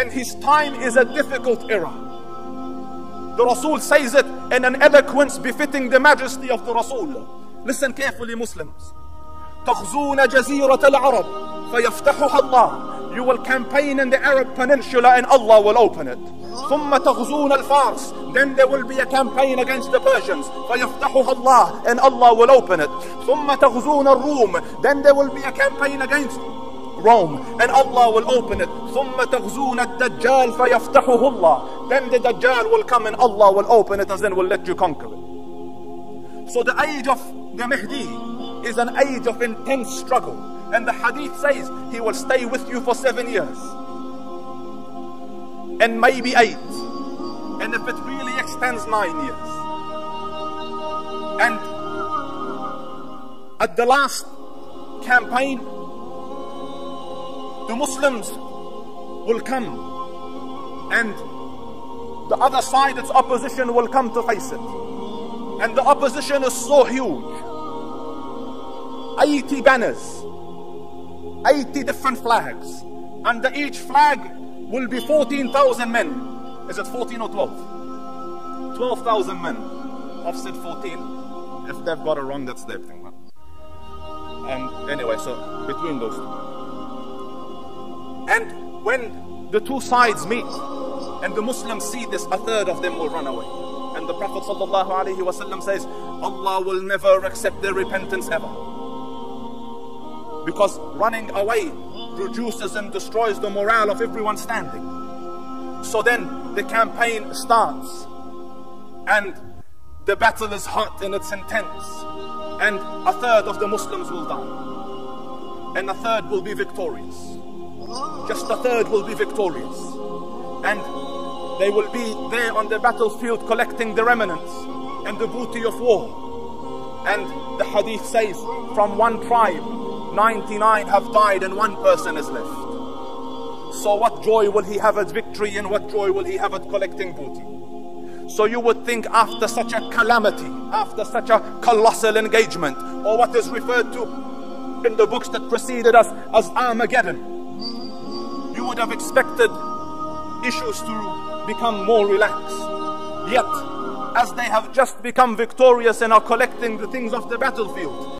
and his time is a difficult era. The Rasul says it in an eloquence befitting the majesty of the Rasul. Listen carefully, Muslims. تغزون جزيرة العرب فيفتحها الله You will campaign in the Arab Peninsula and Allah will open it. ثم تغزون الفارس Then there will be a campaign against the Persians فيفتحها الله and Allah will open it. ثم تغزون الروم Then there will be a campaign against Rome and Allah will open it. ثم تغزون الدجال فيفتحه الله Then the Dajjal will come and Allah will open it and then will let you conquer it. So the age of the Mahdi is an age of intense struggle. And the hadith says he will stay with you for seven years. And maybe eight. And if it really extends, nine years. And at the last campaign, the Muslims will come. And the other side, its opposition, will come to face it. And the opposition is so huge 80 banners, 80 different flags. Under each flag will be 14,000 men. Is it 14 or 12? 12,000 men. I've said 14. If they've got it wrong, that's their thing. And um, anyway, so between those two. When the two sides meet and the Muslims see this, a third of them will run away. And the Prophet ﷺ says, Allah will never accept their repentance ever because running away reduces and destroys the morale of everyone standing. So then the campaign starts and the battle is hot and it's intense and a third of the Muslims will die and a third will be victorious. Just a third will be victorious and they will be there on the battlefield collecting the remnants and the booty of war. And the hadith says from one tribe 99 have died and one person is left. So what joy will he have at victory and what joy will he have at collecting booty? So you would think after such a calamity, after such a colossal engagement, or what is referred to in the books that preceded us as Armageddon, would have expected issues to become more relaxed. Yet, as they have just become victorious and are collecting the things of the battlefield,